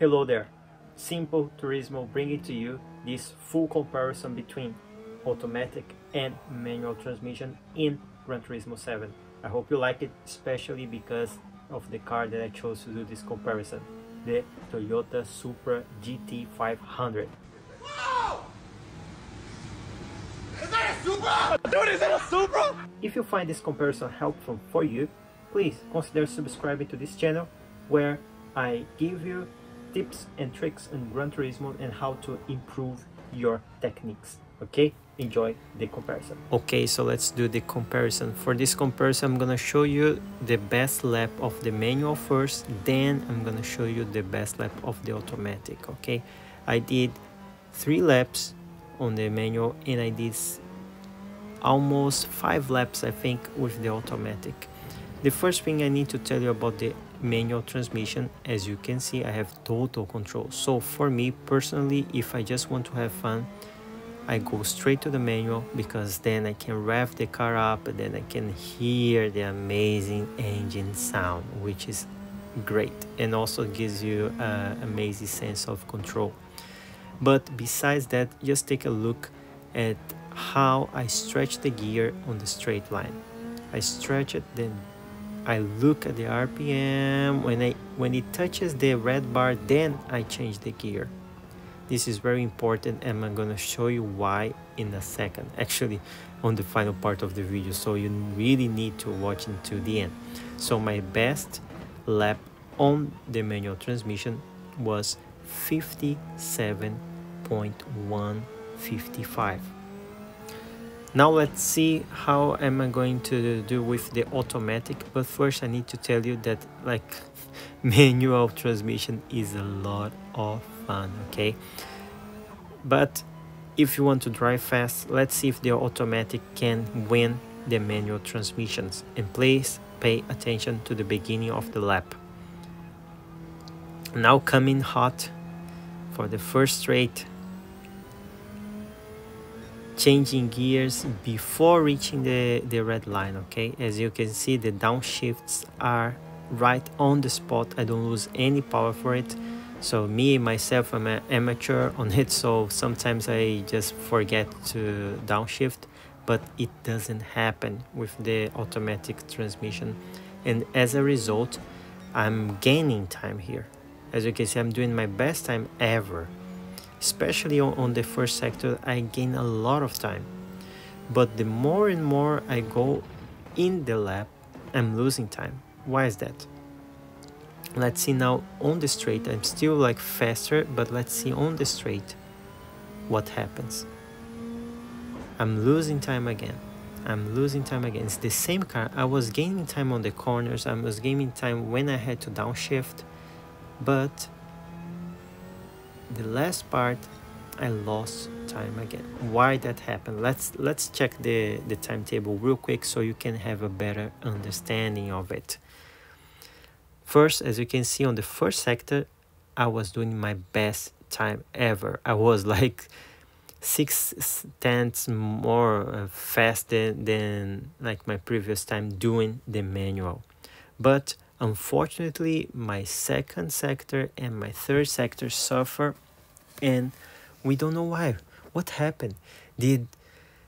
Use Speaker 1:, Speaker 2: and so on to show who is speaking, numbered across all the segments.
Speaker 1: Hello there, Simple Turismo bringing to you this full comparison between automatic and manual transmission in Gran Turismo 7. I hope you like it, especially because of the car that I chose to do this comparison, the Toyota Supra GT500. Wow! Is that a Supra? Dude, is that a Supra? If you find this comparison helpful for you, please consider subscribing to this channel where I give you tips and tricks on Gran Turismo and how to improve your techniques. Okay, enjoy the comparison. Okay, so let's do the comparison. For this comparison, I'm gonna show you the best lap of the manual first, then I'm gonna show you the best lap of the automatic. Okay, I did three laps on the manual and I did almost five laps, I think, with the automatic. The first thing I need to tell you about the manual transmission as you can see I have total control. So for me personally if I just want to have fun I go straight to the manual because then I can rev the car up and then I can hear the amazing engine sound which is great and also gives you an amazing sense of control. But besides that just take a look at how I stretch the gear on the straight line. I stretch it then I look at the RPM when I when it touches the red bar then I change the gear. This is very important and I'm gonna show you why in a second. Actually on the final part of the video so you really need to watch until the end. So my best lap on the manual transmission was 57.155 now let's see how am I going to do with the automatic? But first I need to tell you that like manual transmission is a lot of fun okay? But if you want to drive fast let's see if the automatic can win the manual transmissions. And please pay attention to the beginning of the lap. Now coming hot for the first straight changing gears before reaching the, the red line okay? As you can see the downshifts are right on the spot. I don't lose any power for it. So me myself I'm an amateur on it so sometimes I just forget to downshift but it doesn't happen with the automatic transmission. And as a result I'm gaining time here. As you can see I'm doing my best time ever especially on, the first sector I gain a lot of time. But the more and more I go in the lap I'm losing time. Why is that? Let's see now on the straight. I'm still like faster but let's see on the straight what happens. I'm losing time again. I'm losing time again. It's the same car I was gaining time on the corners. I was gaining time when I had to downshift. But the last part I lost time again. Why that happened? Let's let's check the the timetable real quick so you can have a better understanding of it. First as you can see on the first sector I was doing my best time ever. I was like six tenths more uh, faster than like my previous time doing the manual. But Unfortunately, my second sector and my third sector suffer, and we don't know why. What happened? Did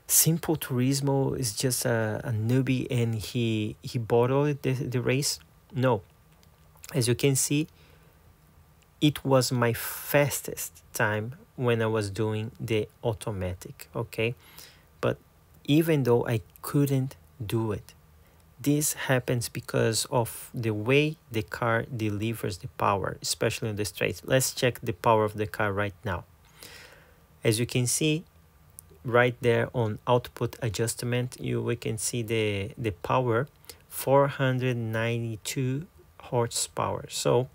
Speaker 1: Simple Turismo is just a, a newbie and he he bottled the, the race? No. As you can see, it was my fastest time when I was doing the automatic, okay? But even though I couldn't do it, this happens because of the way the car delivers the power, especially on the straight. Let's check the power of the car right now. As you can see, right there on output adjustment, you we can see the, the power 492 horsepower. So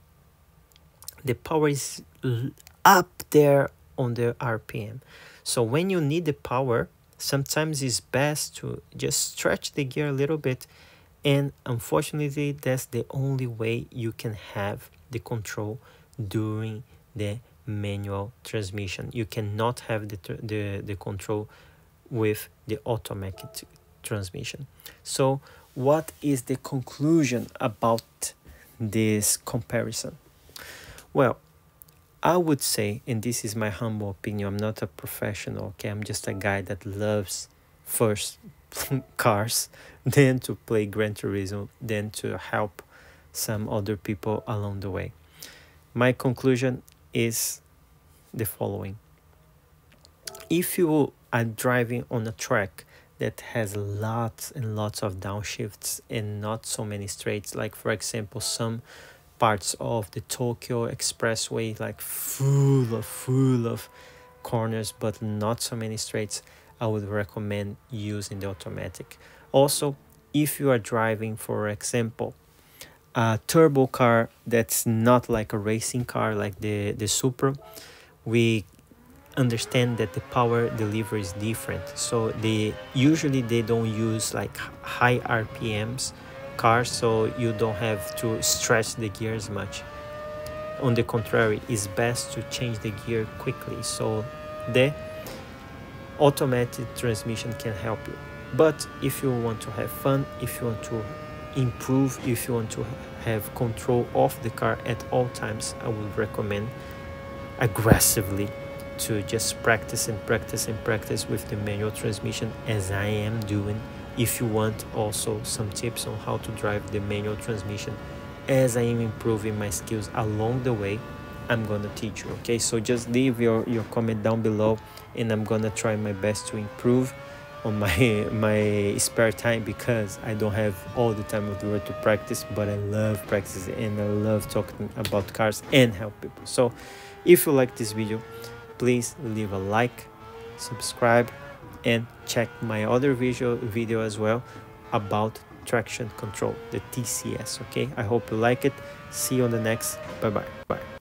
Speaker 1: the power is up there on the RPM. So when you need the power, sometimes it's best to just stretch the gear a little bit and unfortunately that's the only way you can have the control during the manual transmission. You cannot have the, the, the control with the automatic transmission. So what is the conclusion about this comparison? Well I would say, and this is my humble opinion, I'm not a professional, okay? I'm just a guy that loves first cars, then to play Gran Turismo, then to help some other people along the way. My conclusion is the following if you are driving on a track that has lots and lots of downshifts and not so many straights like for example some parts of the Tokyo expressway like full of full of corners but not so many straights I would recommend using the automatic. Also if you are driving for example a turbo car that's not like a racing car like the the Supra we understand that the power delivery is different. So they usually they don't use like high rpms cars so you don't have to stretch the gears much. On the contrary it's best to change the gear quickly. So the automatic transmission can help you but if you want to have fun if you want to improve if you want to have control of the car at all times i would recommend aggressively to just practice and practice and practice with the manual transmission as I am doing. If you want also some tips on how to drive the manual transmission as I am improving my skills along the way, I'm gonna teach you. Okay, so just leave your, your comment down below and I'm gonna try my best to improve on my my spare time because I don't have all the time of the world to practice but I love practicing and I love talking about cars and help people. So if you like this video please leave a like subscribe and check my other visual video as well about traction control the tcs okay? I hope you like it. See you on the next. Bye bye bye